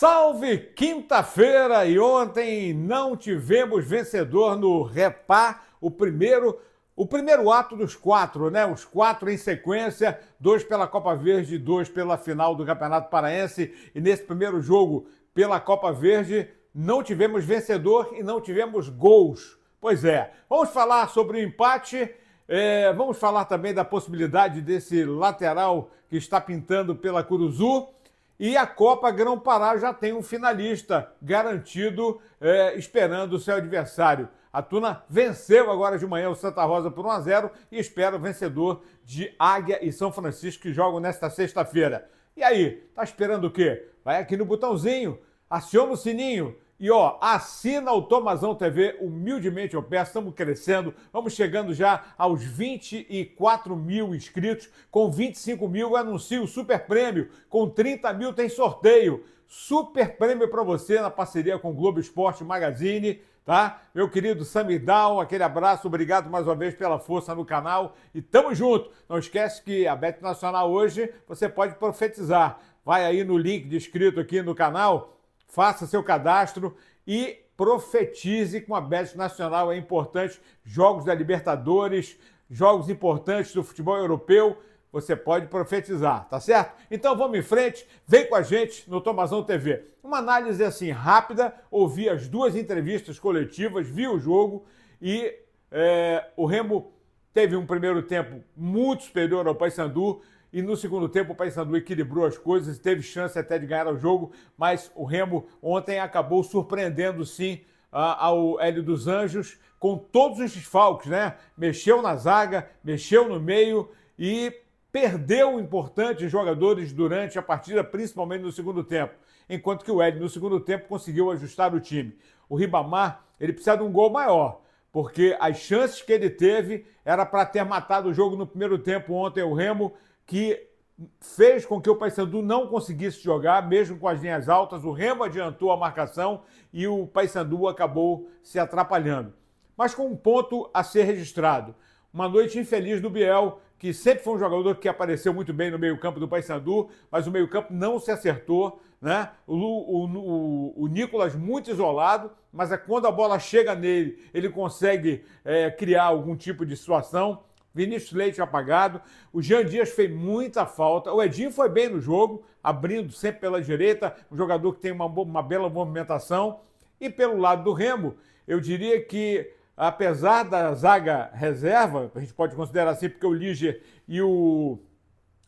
Salve quinta-feira! E ontem não tivemos vencedor no Repá, o primeiro, o primeiro ato dos quatro, né? Os quatro em sequência, dois pela Copa Verde, dois pela final do Campeonato Paraense. E nesse primeiro jogo pela Copa Verde, não tivemos vencedor e não tivemos gols. Pois é, vamos falar sobre o empate. É, vamos falar também da possibilidade desse lateral que está pintando pela Curuzu. E a Copa Grão Pará já tem um finalista garantido, é, esperando o seu adversário. A Tuna venceu agora de manhã o Santa Rosa por 1 a 0 e espera o vencedor de Águia e São Francisco que jogam nesta sexta-feira. E aí, tá esperando o quê? Vai aqui no botãozinho, aciona o sininho e ó, assina o Tomazão TV, humildemente eu peço, estamos crescendo, vamos chegando já aos 24 mil inscritos, com 25 mil eu anuncio o Super Prêmio, com 30 mil tem sorteio. Super prêmio para você na parceria com o Globo Esporte Magazine, tá? Meu querido Samidal, aquele abraço, obrigado mais uma vez pela força no canal e tamo junto. Não esquece que a Bet Nacional hoje você pode profetizar. Vai aí no link descrito aqui no canal faça seu cadastro e profetize com a Bet Nacional. É importante. Jogos da Libertadores, jogos importantes do futebol europeu. Você pode profetizar, tá certo? Então vamos em frente, vem com a gente no Tomazão TV. Uma análise assim rápida, ouvi as duas entrevistas coletivas, vi o jogo e é, o Remo teve um primeiro tempo muito superior ao Paysandu, e no segundo tempo o Paysandu equilibrou as coisas, teve chance até de ganhar o jogo, mas o Remo ontem acabou surpreendendo sim ao Hélio dos Anjos com todos os desfalques, né? Mexeu na zaga, mexeu no meio e perdeu importantes jogadores durante a partida, principalmente no segundo tempo. Enquanto que o Hélio no segundo tempo conseguiu ajustar o time. O Ribamar, ele precisa de um gol maior porque as chances que ele teve era para ter matado o jogo no primeiro tempo ontem o Remo que fez com que o Paysandu não conseguisse jogar, mesmo com as linhas altas. O Remo adiantou a marcação e o Paysandu acabou se atrapalhando. Mas com um ponto a ser registrado. Uma noite infeliz do Biel, que sempre foi um jogador que apareceu muito bem no meio-campo do Paysandu, mas o meio-campo não se acertou. Né? O, o, o, o, Nicolas muito isolado, mas é quando a bola chega nele, ele consegue é, criar algum tipo de situação. Vinícius Leite apagado. O Jean Dias fez muita falta. O Edinho foi bem no jogo, abrindo sempre pela direita, um jogador que tem uma, uma bela movimentação. E pelo lado do Remo, eu diria que, apesar da zaga reserva, a gente pode considerar assim, porque o Líger e o,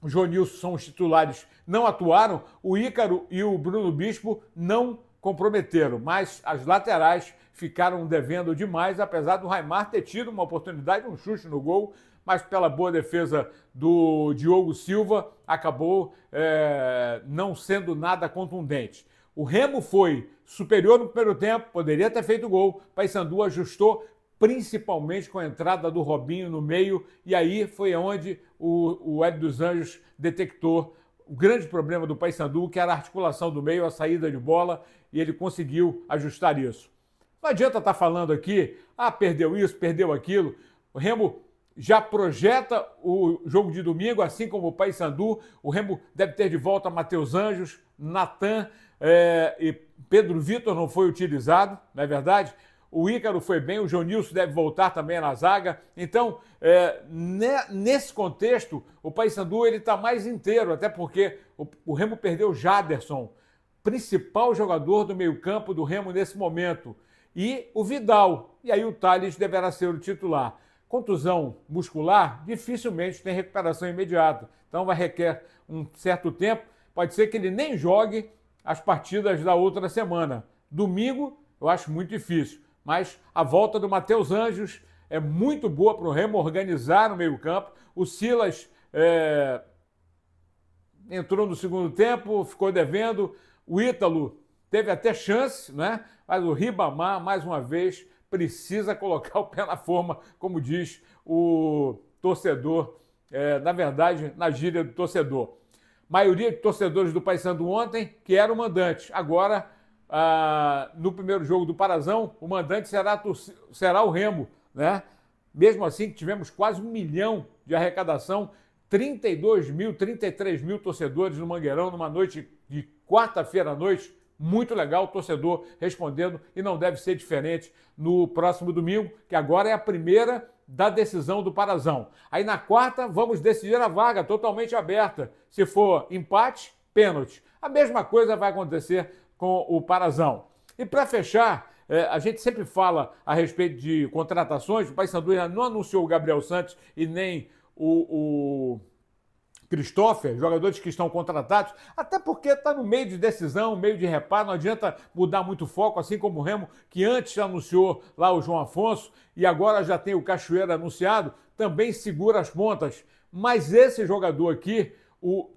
Jonilson são os titulares, não atuaram, o Ícaro e o Bruno Bispo não comprometeram, mas as laterais ficaram devendo demais, apesar do Raimar ter tido uma oportunidade, um chute no gol, mas pela boa defesa do Diogo Silva, acabou é, não sendo nada contundente. O Remo foi superior no primeiro tempo, poderia ter feito gol. Paysandu ajustou, principalmente com a entrada do Robinho no meio, e aí foi onde o, o Ed dos Anjos detectou o grande problema do Paysandu, que era a articulação do meio, a saída de bola, e ele conseguiu ajustar isso. Não adianta estar tá falando aqui, ah, perdeu isso, perdeu aquilo. O Remo já projeta o jogo de domingo, assim como o Paysandu. O Remo deve ter de volta Matheus Anjos, Natan é, e Pedro Vitor não foi utilizado, não é verdade? O Ícaro foi bem, o João Nilson deve voltar também na zaga. Então, é, nesse contexto, o Paysandu está mais inteiro, até porque o, o Remo perdeu o Jaderson, principal jogador do meio-campo do Remo nesse momento, e o Vidal. E aí o Thales deverá ser o titular. Contusão muscular dificilmente tem recuperação imediata, então vai requer um certo tempo. Pode ser que ele nem jogue as partidas da outra semana. Domingo, eu acho muito difícil, mas a volta do Matheus Anjos é muito boa para o Remo organizar no meio-campo. O Silas é, entrou no segundo tempo, ficou devendo. O Ítalo teve até chance, né? Mas o Ribamar, mais uma vez, precisa colocar o pé na forma, como diz o torcedor, é, na verdade, na gíria do torcedor. Maioria de torcedores do Paysandu ontem que era o mandante. Agora, ah, no primeiro jogo do Parazão, o mandante será, será o Remo, né? Mesmo assim, tivemos quase um milhão de arrecadação, 32 mil, 33 mil torcedores no Mangueirão numa noite de quarta-feira à noite, muito legal, o torcedor respondendo e não deve ser diferente no próximo domingo, que agora é a primeira da decisão do Parazão. Aí na quarta, vamos decidir a vaga totalmente aberta. Se for empate, pênalti. A mesma coisa vai acontecer com o Parazão. E para fechar, é, a gente sempre fala a respeito de contratações. O Paysandu não anunciou o Gabriel Santos e nem o, o Christopher, jogadores que estão contratados, até porque está no meio de decisão, meio de reparo, não adianta mudar muito foco, assim como o Remo, que antes anunciou lá o João Afonso e agora já tem o Cachoeira anunciado, também segura as pontas. Mas esse jogador aqui, o,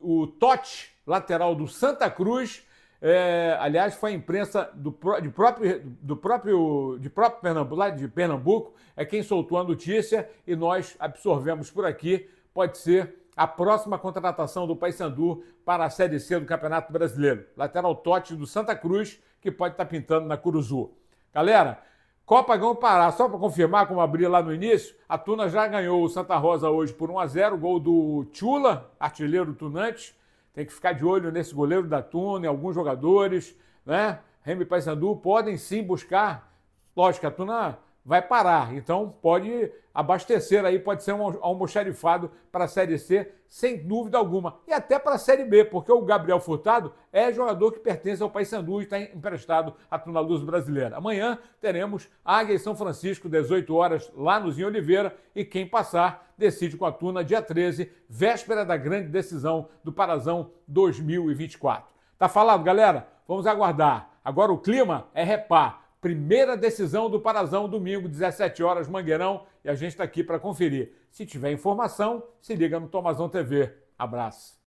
o Totti, lateral do Santa Cruz, é, aliás, foi a imprensa do, de próprio, do próprio, de próprio Pernambuco, lá de Pernambuco, é quem soltou a notícia e nós absorvemos por aqui. Pode ser a próxima contratação do Paysandu para a Série C do Campeonato Brasileiro. Lateral Totti do Santa Cruz, que pode estar pintando na Curuzu. Galera, Copa Gão Pará, só para confirmar, como abri lá no início, a Tuna já ganhou o Santa Rosa hoje por 1 a 0 gol do Chula, artilheiro tunante. Tem que ficar de olho nesse goleiro da Tuna, em alguns jogadores, né? Remy e Paysandu podem sim buscar. Lógico, a Tuna vai parar. Então pode abastecer aí, pode ser um almoxarifado para a Série C, sem dúvida alguma. E até para a Série B, porque o Gabriel Furtado é jogador que pertence ao Paysandu e está emprestado à Tuna Luz Brasileira. Amanhã teremos Águia e São Francisco, 18 horas, lá no Zinho Oliveira, e quem passar decide com a Tuna dia 13, véspera da grande decisão do Parazão 2024. Tá falado, galera? Vamos aguardar. Agora o clima é repar Primeira decisão do Parazão, domingo, 17 horas, Mangueirão, e a gente está aqui para conferir. Se tiver informação, se liga no Tomazão TV. Abraço.